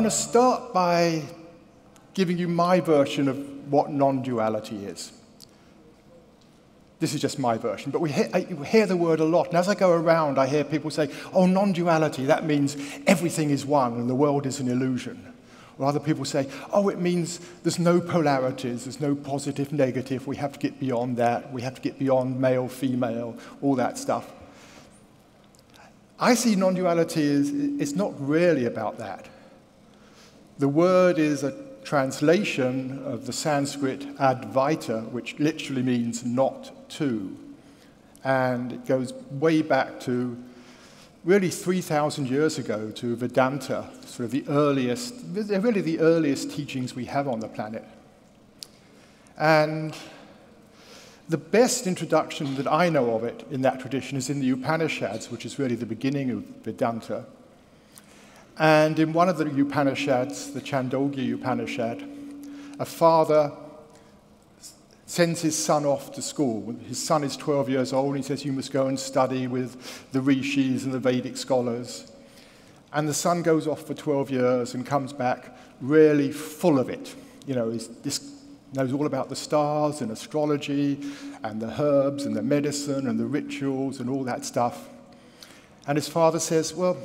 want to start by giving you my version of what non duality is. This is just my version, but we hear, I hear, the word a lot. And as I go around, I hear people say, oh, non duality, that means everything is one and the world is an illusion. Or other people say, oh, it means there's no polarities, there's no positive, negative, we have to get beyond that, we have to get beyond male, female, all that stuff. I see non duality as it's not really about that. The word is a translation of the Sanskrit advaita, which literally means not two. And it goes way back to really 3,000 years ago to Vedanta, sort of the earliest, really the earliest teachings we have on the planet. And the best introduction that I know of it in that tradition is in the Upanishads, which is really the beginning of Vedanta. And in one of the Upanishads, the Chandogya Upanishad, a father sends his son off to school. His son is 12 years old, and he says, You must go and study with the rishis and the Vedic scholars. And the son goes off for 12 years and comes back really full of it. You know, this knows all about the stars and astrology and the herbs and the medicine and the rituals and all that stuff. And his father says, Well,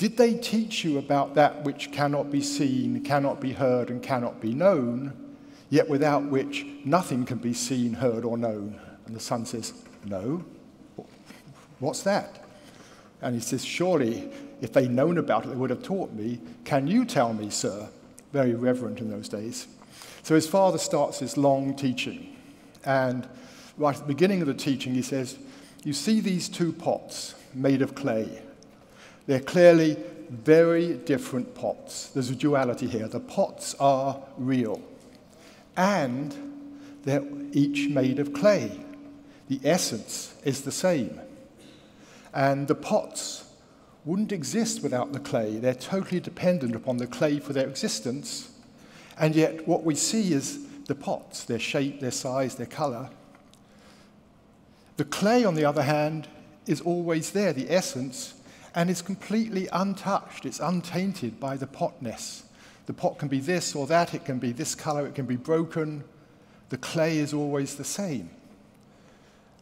did they teach you about that which cannot be seen, cannot be heard, and cannot be known, yet without which nothing can be seen, heard, or known? And the son says, No. What's that? And he says, Surely, if they'd known about it, they would have taught me. Can you tell me, sir? Very reverent in those days. So his father starts this long teaching. And right at the beginning of the teaching, he says, You see these two pots made of clay. They're clearly very different pots. There's a duality here. The pots are real. And they're each made of clay. The essence is the same. And the pots wouldn't exist without the clay. They're totally dependent upon the clay for their existence. And yet, what we see is the pots, their shape, their size, their color. The clay, on the other hand, is always there, the essence, and is completely untouched. It's untainted by the potness. The pot can be this or that, it can be this color, it can be broken. The clay is always the same.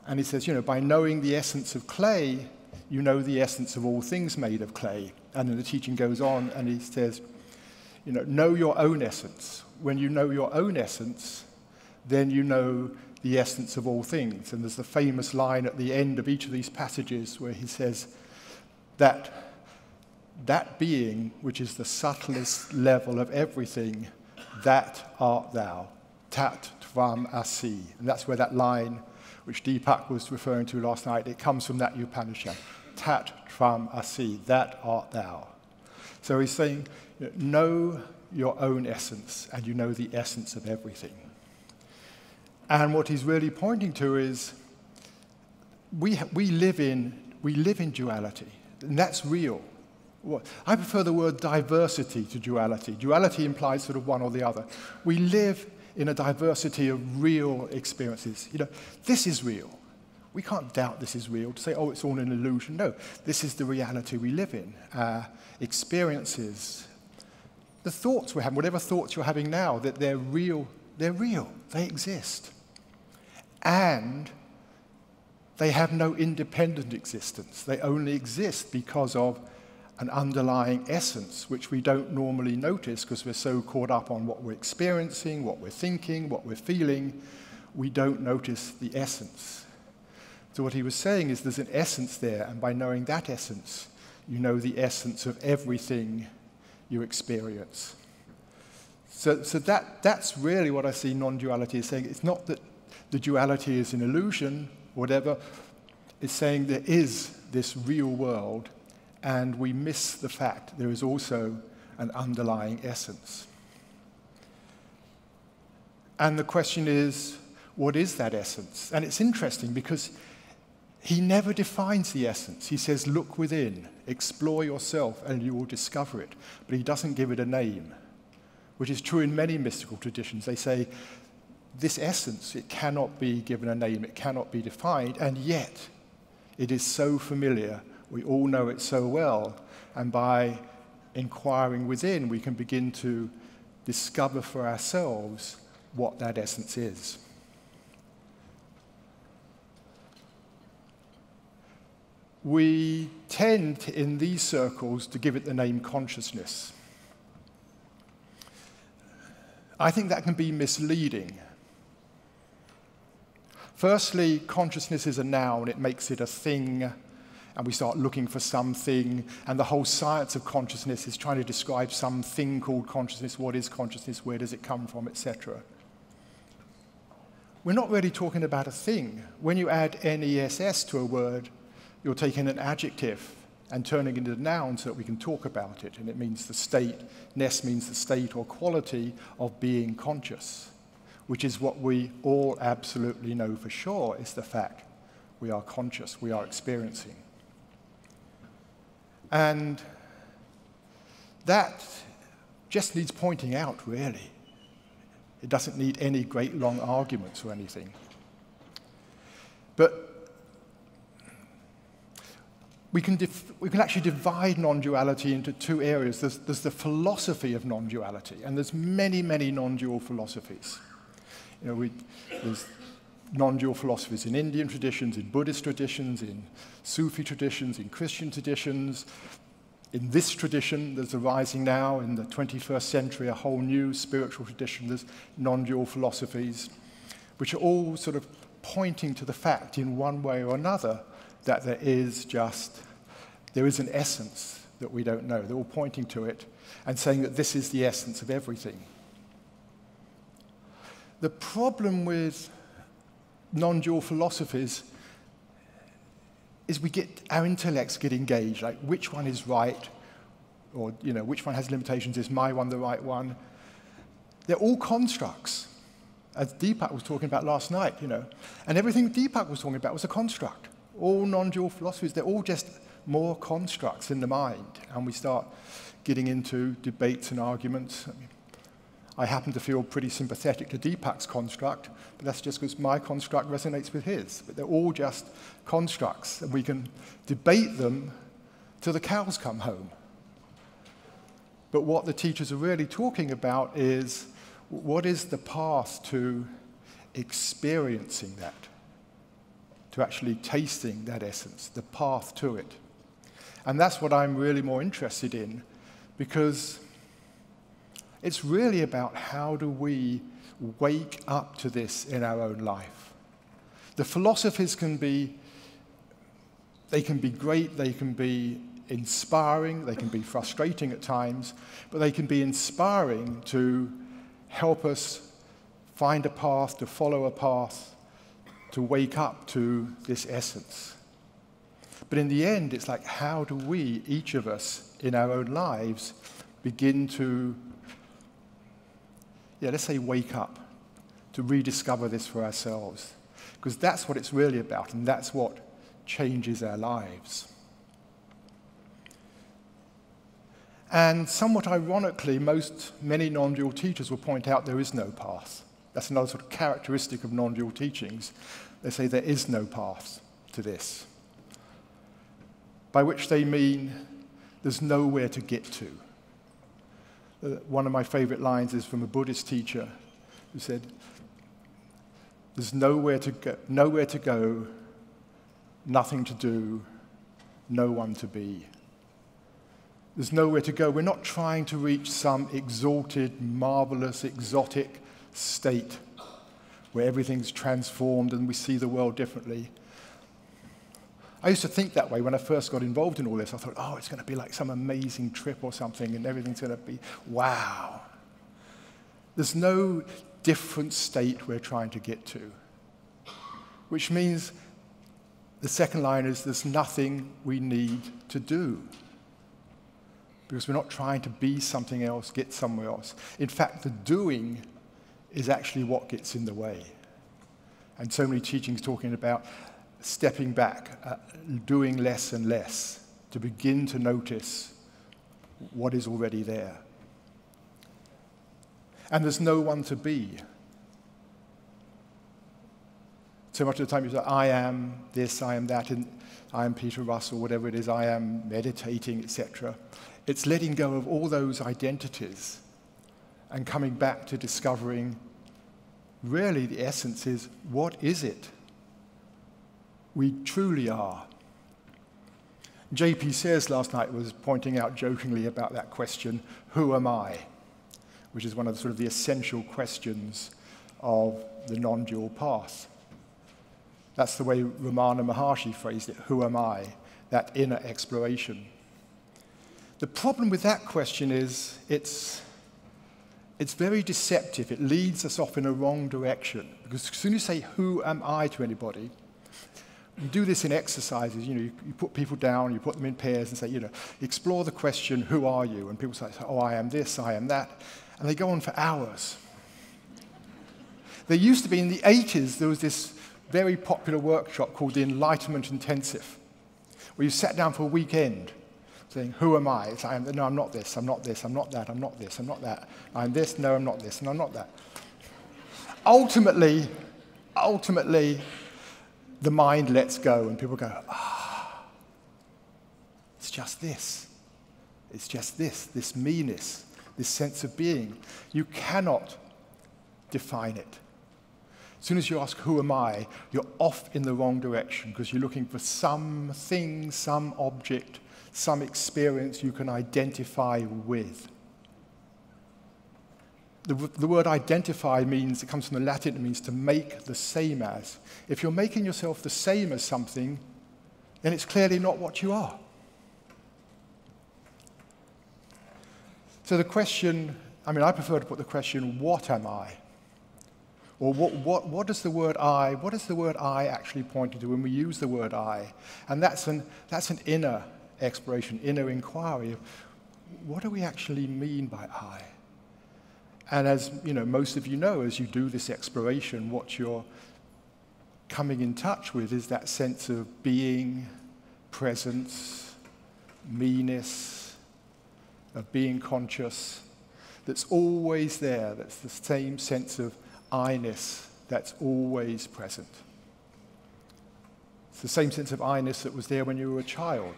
And he says, you know, by knowing the essence of clay, you know the essence of all things made of clay. And then the teaching goes on, and he says, you know, know your own essence. When you know your own essence, then you know the essence of all things. And there's the famous line at the end of each of these passages where he says that that being, which is the subtlest level of everything, that art thou. Tat tvam asi. And that's where that line, which Deepak was referring to last night, it comes from that Upanishad. Tat tvam asi. That art thou. So he's saying, know your own essence and you know the essence of everything. And what he's really pointing to is we, we, live, in, we live in duality, and that's real. I prefer the word diversity to duality. Duality implies sort of one or the other. We live in a diversity of real experiences. You know, this is real. We can't doubt this is real to say, oh, it's all an illusion. No, this is the reality we live in. Uh, experiences, the thoughts we're having, whatever thoughts you're having now, that they're real, they're real, they exist. And they have no independent existence. They only exist because of an underlying essence, which we don't normally notice because we're so caught up on what we're experiencing, what we're thinking, what we're feeling, we don't notice the essence. So, what he was saying is there's an essence there, and by knowing that essence, you know the essence of everything you experience. So, so that, that's really what I see non duality is saying. It's not that the duality is an illusion, whatever. is saying there is this real world, and we miss the fact there is also an underlying essence. And the question is, what is that essence? And it's interesting because he never defines the essence. He says, look within, explore yourself, and you will discover it. But he doesn't give it a name, which is true in many mystical traditions. They say, this essence, it cannot be given a name, it cannot be defined, and yet it is so familiar. We all know it so well. And by inquiring within, we can begin to discover for ourselves what that essence is. We tend in these circles to give it the name consciousness. I think that can be misleading. Firstly, consciousness is a noun, it makes it a thing, and we start looking for something, and the whole science of consciousness is trying to describe something called consciousness. What is consciousness? Where does it come from? Etc. We're not really talking about a thing. When you add NESS to a word, you're taking an adjective and turning it into a noun so that we can talk about it. And it means the state, ness means the state or quality of being conscious, which is what we all absolutely know for sure is the fact we are conscious, we are experiencing. And that just needs pointing out, really. It doesn't need any great long arguments or anything. But we can, we can actually divide non-duality into two areas. There's, there's the philosophy of non-duality, and there's many, many non-dual philosophies. You know, we, there's non-dual philosophies in Indian traditions, in Buddhist traditions, in Sufi traditions, in Christian traditions. In this tradition, there's arising now in the 21st century a whole new spiritual tradition. There's non-dual philosophies, which are all sort of pointing to the fact in one way or another that there is just, there is an essence that we don't know. They're all pointing to it and saying that this is the essence of everything. The problem with non dual philosophies is we get our intellects get engaged, like which one is right, or you know, which one has limitations, is my one the right one? They're all constructs, as Deepak was talking about last night, you know. And everything Deepak was talking about was a construct all non-dual philosophies, they're all just more constructs in the mind. And we start getting into debates and arguments. I happen to feel pretty sympathetic to Deepak's construct, but that's just because my construct resonates with his. But they're all just constructs, and we can debate them till the cows come home. But what the teachers are really talking about is what is the path to experiencing that? to actually tasting that essence, the path to it. And that's what I'm really more interested in because it's really about how do we wake up to this in our own life. The philosophies can be they can be great, they can be inspiring, they can be frustrating at times, but they can be inspiring to help us find a path, to follow a path, to wake up to this essence. But in the end, it's like, how do we, each of us in our own lives, begin to, yeah, let's say wake up, to rediscover this for ourselves? Because that's what it's really about, and that's what changes our lives. And somewhat ironically, most many non dual teachers will point out there is no path. That's another sort of characteristic of non dual teachings. They say there is no path to this, by which they mean there's nowhere to get to. Uh, one of my favorite lines is from a Buddhist teacher who said, There's nowhere to go, nowhere to go nothing to do, no one to be. There's nowhere to go. We're not trying to reach some exalted, marvelous, exotic state where everything's transformed and we see the world differently. I used to think that way when I first got involved in all this. I thought, oh, it's going to be like some amazing trip or something, and everything's going to be wow. There's no different state we're trying to get to, which means the second line is there's nothing we need to do because we're not trying to be something else, get somewhere else. In fact, the doing is actually what gets in the way. And so many teachings talking about stepping back, uh, doing less and less to begin to notice what is already there. And there's no one to be. So much of the time you say, I am this, I am that, and I am Peter Russell, whatever it is, I am meditating, etc. It's letting go of all those identities and coming back to discovering really the essence is what is it we truly are? J.P. Sears last night was pointing out jokingly about that question, who am I? Which is one of the, sort of the essential questions of the non-dual path. That's the way Ramana Maharshi phrased it, who am I? That inner exploration. The problem with that question is it's, it's very deceptive. It leads us off in a wrong direction. Because as soon as you say, who am I to anybody, you do this in exercises. You know, you, you, put people down, you put them in pairs, and say, you know, explore the question, "Who are you?" And people say, "Oh, I am this, I am that," and they go on for hours. There used to be in the 80s there was this very popular workshop called the Enlightenment Intensive, where you sat down for a weekend saying, Who am I? It's, I'm, no, I'm not this, I'm not this, I'm not that, I'm not this, I'm not that. I'm this, no, I'm not this, and I'm not that. Ultimately, ultimately, the mind lets go and people go, ah, it's just this. It's just this, this meanness, this sense of being. You cannot define it. As soon as you ask, Who am I? you're off in the wrong direction because you're looking for something, some object, some experience you can identify with. The, the word identify means, it comes from the Latin, it means to make the same as. If you're making yourself the same as something, then it's clearly not what you are. So the question, I mean, I prefer to put the question, what am I? Or what, what, what does the word I, what does the word I actually point to when we use the word I? And that's an, that's an inner exploration, inner inquiry of what do we actually mean by I? And as you know, most of you know, as you do this exploration, what you're coming in touch with is that sense of being, presence, meanness, of being conscious, that's always there, that's the same sense of I-ness that's always present. It's the same sense of I-ness that was there when you were a child.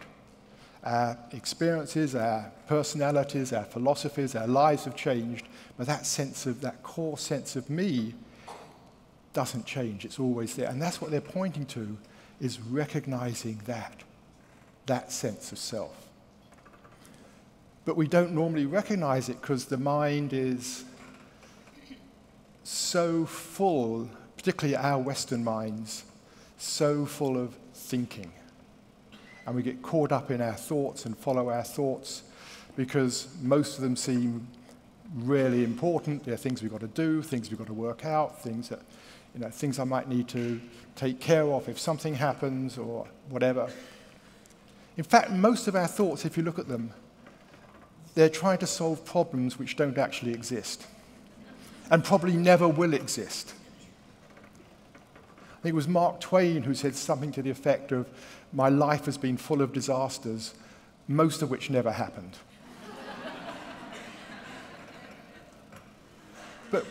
Our experiences, our personalities, our philosophies, our lives have changed, but that sense of, that core sense of me doesn't change. It's always there. And that's what they're pointing to, is recognizing that, that sense of self. But we don't normally recognize it because the mind is so full, particularly our Western minds, so full of thinking and we get caught up in our thoughts and follow our thoughts because most of them seem really important. They're things we've got to do, things we've got to work out, things that, you know, things I might need to take care of if something happens or whatever. In fact, most of our thoughts, if you look at them, they're trying to solve problems which don't actually exist and probably never will exist. I think it was Mark Twain who said something to the effect of, My life has been full of disasters, most of which never happened. but,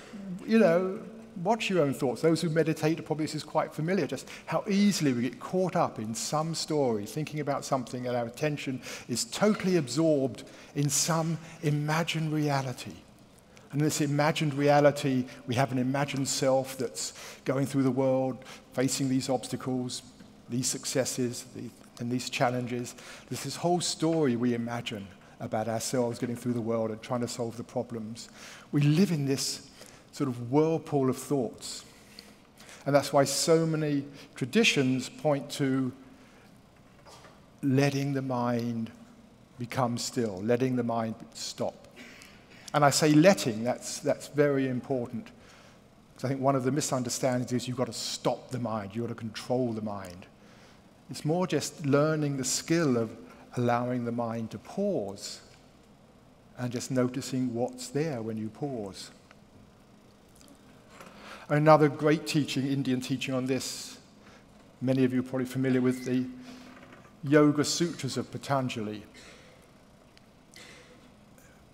you know, watch your own thoughts. Those who meditate, probably this is quite familiar, just how easily we get caught up in some story, thinking about something, and our attention is totally absorbed in some imagined reality. And in this imagined reality, we have an imagined self that's going through the world, facing these obstacles, these successes, the, and these challenges. There's this whole story we imagine about ourselves getting through the world and trying to solve the problems. We live in this sort of whirlpool of thoughts. And that's why so many traditions point to letting the mind become still, letting the mind stop. And I say letting, that's, that's very important. Because I think one of the misunderstandings is you've got to stop the mind, you've got to control the mind. It's more just learning the skill of allowing the mind to pause and just noticing what's there when you pause. Another great teaching, Indian teaching on this, many of you are probably familiar with the Yoga Sutras of Patanjali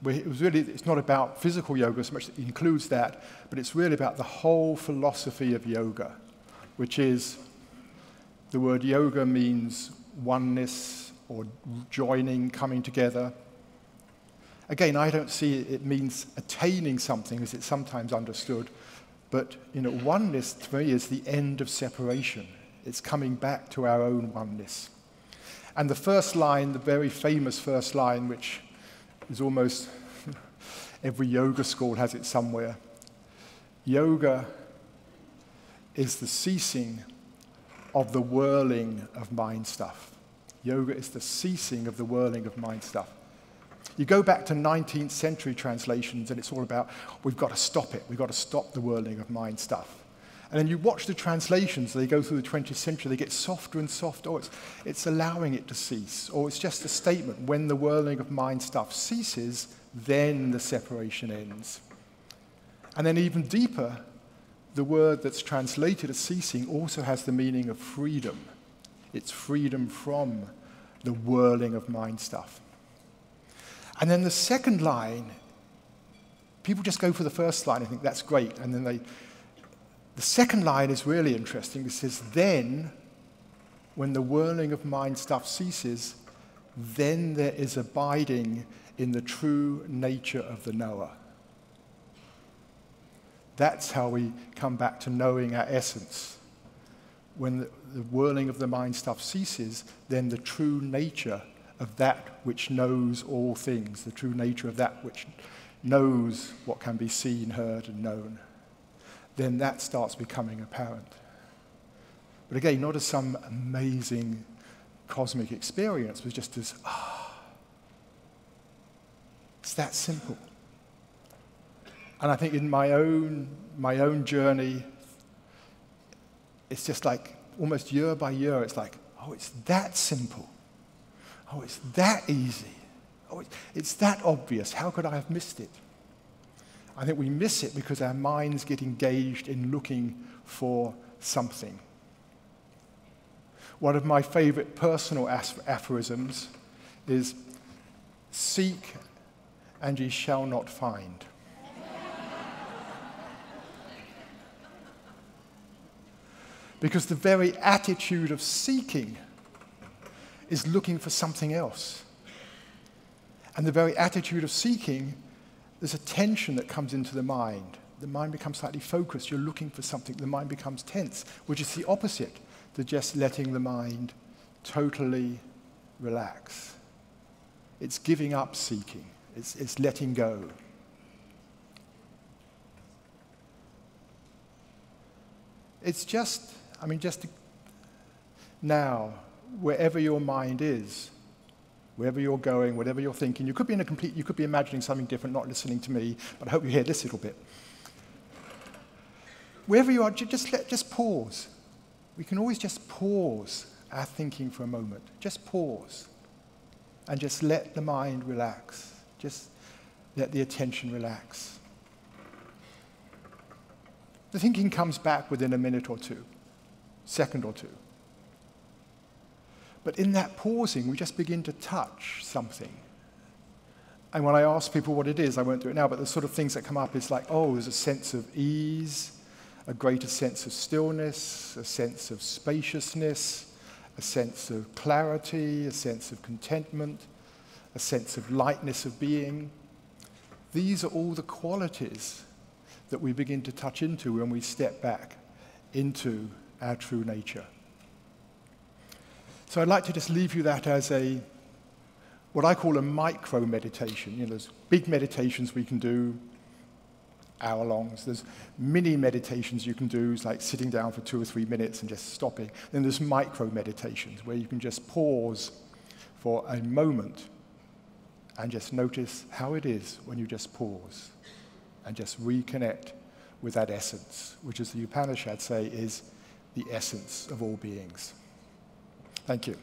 it was really, it's not about physical yoga so much, it includes that, but it's really about the whole philosophy of yoga, which is the word yoga means oneness or joining, coming together. Again, I don't see it means attaining something as it's sometimes understood, but you know, oneness to me is the end of separation. It's coming back to our own oneness. And the first line, the very famous first line, which is almost every yoga school has it somewhere. Yoga is the ceasing of the whirling of mind stuff. Yoga is the ceasing of the whirling of mind stuff. You go back to 19th century translations, and it's all about we've got to stop it, we've got to stop the whirling of mind stuff. And then you watch the translations, they go through the 20th century, they get softer and softer. Oh, it's, it's allowing it to cease. Or it's just a statement when the whirling of mind stuff ceases, then the separation ends. And then, even deeper, the word that's translated as ceasing also has the meaning of freedom. It's freedom from the whirling of mind stuff. And then the second line, people just go for the first line and think that's great. And then they, the second line is really interesting. It says, then, when the whirling of mind stuff ceases, then there is abiding in the true nature of the knower. That's how we come back to knowing our essence. When the, the whirling of the mind stuff ceases, then the true nature of that which knows all things, the true nature of that which knows what can be seen, heard, and known, then that starts becoming apparent. But again, not as some amazing cosmic experience, but just as, ah, it's that simple. And I think in my own, my own journey, it's just like almost year by year, it's like, oh, it's that simple. Oh, it's that easy. Oh, it's that obvious. How could I have missed it? I think we miss it because our minds get engaged in looking for something. One of my favorite personal aphorisms is Seek and ye shall not find. Because the very attitude of seeking is looking for something else. And the very attitude of seeking, there's a tension that comes into the mind. The mind becomes slightly focused. You're looking for something. The mind becomes tense, which is the opposite to just letting the mind totally relax. It's giving up seeking, it's, it's letting go. It's just, I mean, just now, wherever your mind is, wherever you're going, whatever you're thinking. You could be in a complete, you could be imagining something different, not listening to me, but I hope you hear this little bit. Wherever you are, just, let, just pause. We can always just pause our thinking for a moment. Just pause and just let the mind relax. Just let the attention relax. The thinking comes back within a minute or two, second or two. But in that pausing, we just begin to touch something. And when I ask people what it is, I won't do it now, but the sort of things that come up is like, oh, there's a sense of ease, a greater sense of stillness, a sense of spaciousness, a sense of clarity, a sense of contentment, a sense of lightness of being. These are all the qualities that we begin to touch into when we step back into our true nature. So I'd like to just leave you that as a, what I call a micro meditation. You know, there's big meditations we can do, hour longs. There's mini meditations you can do, like sitting down for two or three minutes and just stopping. Then there's micro meditations where you can just pause for a moment and just notice how it is when you just pause and just reconnect with that essence, which, as the Upanishads say, is the essence of all beings. Thank you.